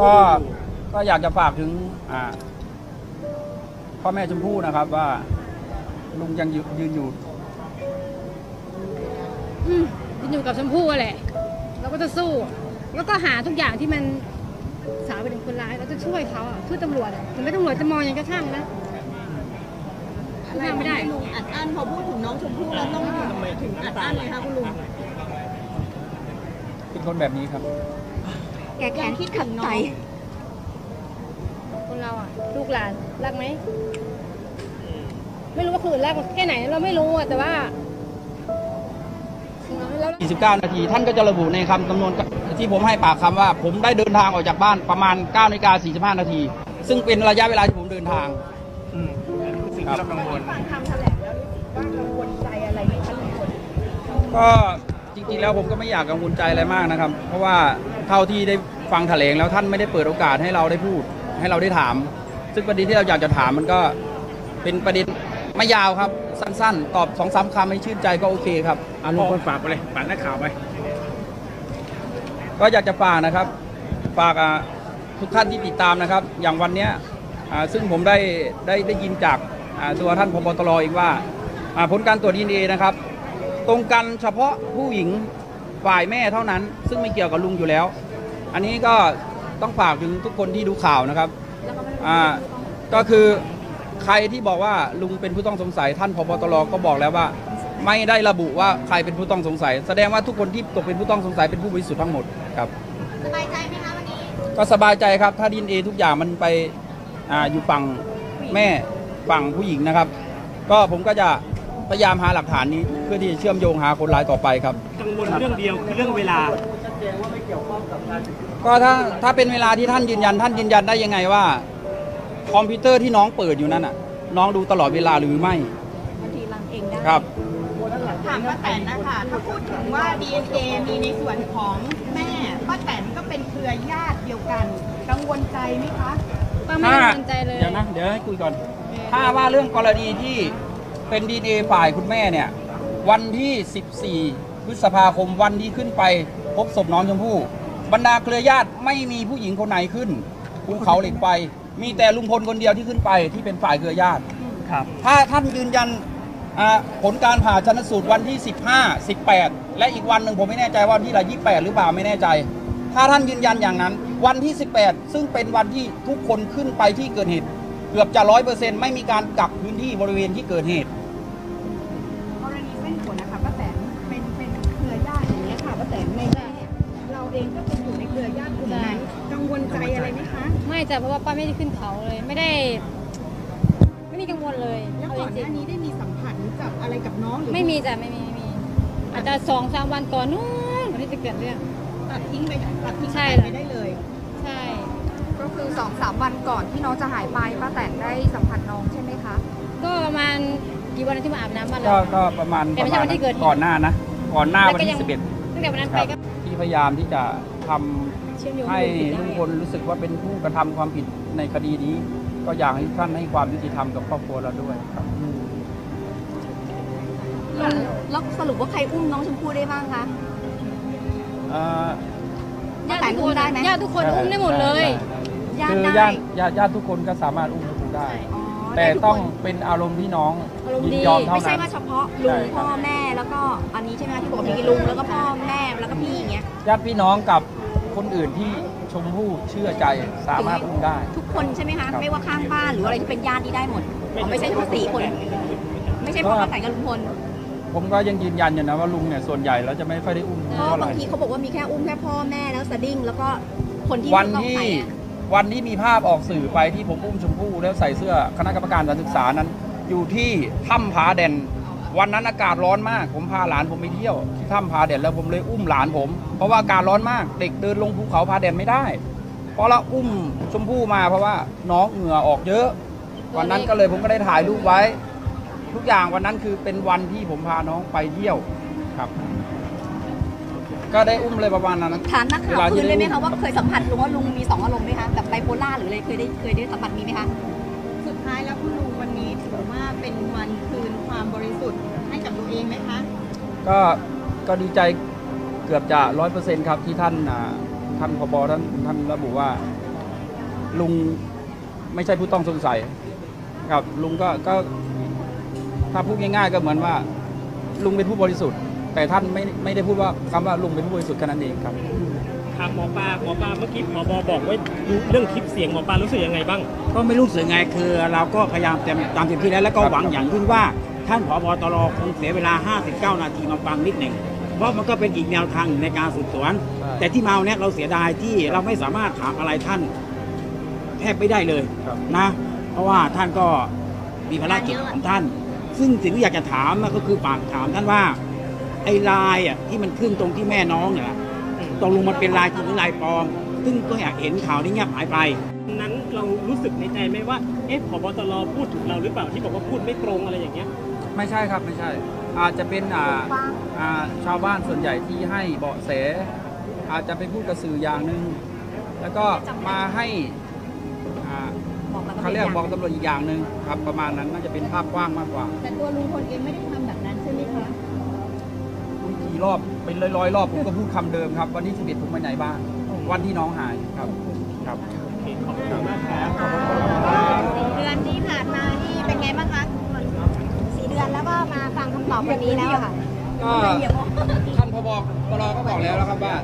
ก็ก็อยากจะฝากถึงอ่าพ่อแม่ชมพู่นะครับว่า ลุงยังยืยืนอยู่ อืมอยู่กับชมพู่อะแหละเราก็จะสู้ แล้วก็หาทุกอย่างที่มันสาวไปถึงคนร้ายเราจะช่วยเขาอะช่วยตำรวจอะถึงแม้ตำรวจจะมองยังกระช่างนะ อะไรห้ามไม่ได้ ลุงอัดอั้นพอพูดถึงน้องชมพู่แล้วต้องถึงอัดอั้นเลยค่ะคุณลุงเป็นคนแบบนี้ครับ แกแค้นคิดถึงน้องคนเราอะลูกหลานรักไหม ไม่รู้ว่าคนอื่นรักแค่ไหน เราไม่รู้อะแต่ว่าแล้ว49 นาที ท่านก็จะระบุในคำจำนวนที่ผมให้ปากคำว่า ผมได้เดินทางออกจากบ้านประมาณ9นาฬิกา45 นาที ซึ่งเป็นระยะเวลาที่ผมเดินทางอืมสิ่งที่เรากังวลฟังคำแถลงแล้วรู้สึกว่ากังวลใจอะไรไหมคะลุงพลก็ จริงๆแล้วผมก็ไม่อยากกังวลใจอะไรมากนะครับ เพราะว่าเท่าที่ได้ฟังแถลงแล้วท่านไม่ได้เปิดโอกาสให้เราได้พูด ให้เราได้ถาม ซึ่งประเด็นที่เราอยากจะถามมันก็เป็นประเด็นไม่ยาวครับ สั้นๆ ตอบสองสามคำให้ชื่นใจก็โอเคครับอะลุงพลฝากไปเลยฝากนักข่าวไปก็อยากจะฝากนะครับ ฝากอ่าทุกท่านที่ติดตามนะครับ อย่างวันเนี้ยอ่าซึ่งผมได้ได้ได้ยินจากอ่าตัวท่านพบตรเองว่าอ่าผลการตรวจดีเอนะครับ ตรงกันเฉพาะผู้หญิงฝ่ายแม่เท่านั้น ซึ่งไม่เกี่ยวกับลุงอยู่แล้ว อันนี้ก็ต้องฝากถึงทุกคนที่ดูข่าวนะครับอ่าก็คือใครที่บอกว่าลุงเป็นผู้ต้องสงสัยท่านพบตรก็บอกแล้วว่า ไม่ได้ระบุว่าใครเป็นผู้ต้องสงสัย แสดงว่าทุกคนที่ตกเป็นผู้ต้องสงสัยเป็นผู้บริสุทธิ์ทั้งหมดครับสบายใจไหมคะวันนี้ก็สบายใจครับถ้าดีเอทุกอย่างมันไปอาอยู่ฝั่งแม่ฝั่งผู้หญิงนะครับ ก็ผมก็จะ พยายามหาหลักฐานนี้เพื่อที่จะเชื่อมโยงหาคนร้ายต่อไปครับ กังวลเรื่องเดียวคือเรื่องเวลา ก็ถ้าถ้าเป็นเวลาที่ท่านยืนยัน ท่านยืนยันได้ยังไงว่า คอมพิวเตอร์ที่น้องเปิดอยู่นั่นน่ะ น้องดูตลอดเวลาหรือไม่บางทีรังเองได้ครับ ถามป้าแตนนะคะถ้าพูดถึงว่า DNA มีในส่วนของแม่ป้าแตนก็เป็นเครือญาติเดียวกัน กังวลใจไหมคะ ป้าไม่ได้สนใจเลย เดี๋ยวนะ เดี๋ยวให้คุยก่อน ถ้าว่าเรื่องกรณีที่ เป็นดีเอฝ่ายคุณแม่เนี่ย วันที่ 14 พฤษภาคมวันที่ขึ้นไป พบศพน้องชมพู่บรรดาเครือญาติไม่มีผู้หญิงคนไหนขึ้นภูเขาเหล็กไฟมีแต่ลุงพลคนเดียวที่ขึ้นไปที่เป็นฝ่ายเครือญาติ ครับ ถ้าท่านยืนยันอ่าผลการผ่าชันสูตรวันที่ 15 18 และอีกวันหนึ่งผมไม่แน่ใจว่าวันที่ละ28 หรือเปล่าไม่แน่ใจ ถ้าท่านยืนยันอย่างนั้น วันที่ 18 ซึ่งเป็นวันที่ทุกคนขึ้นไปที่เกิดเหตุ เกือบจะร้อยเปอร์เซ็นต์ไม่มีการกักพื้นที่บริเวณที่เกิดเหตุ กรณีเส้นขนนะคะป้าแตนเป็นเป็นเครือญาติอย่างเงี้ยค่ะป้าแตนในแม่เราเองก็เป็นอยู่ในเครือญาติกลุ่มนั้นกังวลใจอะไรไหมคะ ไม่จ้ะเพราะว่าป้าไม่ได้ขึ้นเขาเลย ไม่ได้ ไม่มีกังวลเลยแล้วเอาก่อนจหริงน้านี้ได้มีสัมผัสกับอะไรกับน้องหรือๆไม่มีจ้ะไม่มีไม่มี อาจจะสองสามวันก่อนนู้นก่อนที่จะเกิดเรื่องตัดทิ้งไปตัดทิ้งใช่ ไปได้เลย ใช่ ก็คือสองสามวันก่อนที่น้องจะหายไปป้าแตนได้สัมผัสน้องใช่ไหมคะก็ประมาณกี่วันที่มาอาบน้ำบ้านก็เรา ก็ประมาณแต่ไม่ใช่วันที่เกิดเหตุก่อนหน้านะ ก่อนหน้าวันที่แล้วก็ยัง11ตั้งแต่วันนั้นคไปรับก็ที่พยายามที่จะทำเชื่อมโยงให้ผิดได้ลุงพลรู้สึกว่าเป็นผู้กระทำความผิดในคดีนี้ ก็อยากให้ท่านให้ความยุติธรรมกับครอบครัวเราด้วยครับ แล้วสรุปว่าใครอุ้มน้องชมพู่ได้บ้างคะ เอ่อป้าแตนอุ้มได้ไหมญาติทุกคนอุ้มได้หมดเลย ญาติคือได้ญาติญาติญาติทุกคนก็สามารถอุ้มลูกได้ อ๋อแต่ได้ทุกต้องคนเป็นอารมณ์ที่น้องอารมณ์ยินดียอมเท่าไม่ใช่นั้น ว่าเฉพาะลุใช่งครับพ่อแม่แล้วก็อันนี้ใช่ไหมคะที่บอกมีลุงแล้วก็พ่อแม่แล้วก็พี่อย่างเงี้ยญาติพี่น้องกับคนอื่นที่ชมพู่เชื่อใจสามารถอุ้มได้ ทุกคนใช่ไหมคะครับ ไม่ว่าข้างบ้านหรืออะไรที่เป็นญาติที่ได้หมดอ๋อไม่ใช่เฉพาะสี่คน ไม่ใช่พ่อป้าแตนกับลุงพลผมก็ยังยืนยันอยู่นะว่าลุงเนี่ยส่วนใหญ่แล้วจะไม่ค่อยได้อุ้มเพเท่าราะไหบางร่ทีเขาบอกว่ามีแค่อุ้มแค่พ่อแม่แล้วสดิ้งแล้วก็คนที่วันไม่ต้องที่ใส่อะ วันที่มีภาพออกสื่อไปที่ผมอุ้มชมพู่แล้วใส่เสื้อคณะกรรมการการศึกษานั้น อยู่ที่ถ้ำผาแดน วันนั้นอากาศร้อนมาก ผมพาหลานผมไปเที่ยวที่ถ้ำผาแดนแล้วผมเลยอุ้มหลานผม เพราะว่าอากาศร้อนมากเด็กเดินลงภูเขาผาแดนไม่ได้ เพราะเราอุ้มชมพู่มาเพราะว่าน้องเหงื่อออกเยอะ วันนั้นก็เลยผมก็ได้ถ่ายรูปไว้ ทุกอย่างวันนั้นคือเป็นวันที่ผมพาน้องไปเที่ยวครับ ก็ได้อุ้มเลยประมาณนั้น ถามนักข่าวคืนเลยไหมคะว่าเคยสัมผัสลุงว่าลุงมีสองอารมณ์ไหมคะแบบไบโพล่าหรืออะไรเคยได้เคยได้สัมผัสมีไหมคะสุดท้ายแล้วคุณลุงวันนี้ถือว่าเป็นวันคืนความบริสุทธิ์ให้กับตัวเองไหมคะก็ก็ดีใจเกือบจะร้อยเปอร์เซ็นต์ครับที่ท่านอ่าท่านพบท่านท่านระบุว่า ลุงไม่ใช่ผู้ต้องสงสัยครับลุงก็ก็ถ้าพูดง่ายๆก็เหมือนว่า ลุงเป็นผู้บริสุทธิ์ แต่ท่านไม่ไม่ได้พูดว่าคำว่าลุงเป็นผู้บริสุทธิ์แค่นั้นเองครับ ครับหมอปลาหมอปลาเมื่อกี้ผบบอกว่าเรื่องคลิปเสียงหมอปลารู้สึกยังไงบ้าง ก็ไม่รู้สึกไงคือเราก็พยายามเต็มตามเต็มที่แล้วแล้วก็หวังอย่างยิ่งว่า ท่านผบตรคงเสียเวลา 59 นาทีมาฟังนิดหนึ่งเพราะมันก็เป็นอีกแนวทางหนึ่งในการสืบสวน ใช่ แต่ที่มาวันเนี้ยเราเสียดายที่เราไม่สามารถถามอะไรท่าน แทบไม่ได้เลย ครับ นะเพราะว่าท่านก็มีภารกิจของท่าน ซึ่งสิ่งที่อยากจะถามก็คือฝากถามท่านว่า ไอ้ลายอะที่มันขึ้นตรงที่แม่น้องเนี่ยตกลงมันเป็นลายจริงหรือลายปลอม ซึ่งก็อยากเห็นข่าวนี้เงียบหายไป นั้นเรารู้สึกในใจไหมว่า เอ๊ะผบตรพูดถึงเราหรือเปล่าที่บอกว่าพูดไม่ตรงอะไรอย่างเงี้ย ไม่ใช่ครับไม่ใช่ อาจจะเป็นอ่าอ่าชาวบ้านส่วนใหญ่ที่ให้เบาะแส อาจจะไปพูดกับสื่ออย่างหนึ่งแล้วก็มาให้อ่าบอกกับตำรวจเขาเรียกบอกตำรวจอีกอย่างหนึ่งครับประมาณนั้นน่าจะเป็นภาพกว้างมากกว่า แต่ตัวลุงพลเองไม่ได้ทำแบบนั้นใช่ไหมคะผม กี่รอบเป็นร้อยๆรอบผมก็พูดคำเดิมครับ วันที่11ผมไปไหนบ้าง วันที่น้องหายครับครับโอเคขอบคุณมากครับสี่เดือนที่ผ่านมานี่เป็นไงบ้างคะสี่เดือนแล้วก็มาฟังคำตอบวันนี้แล้วอะค่ะ ก็ท่านพบตรก็บอกแล้วนะครับว่า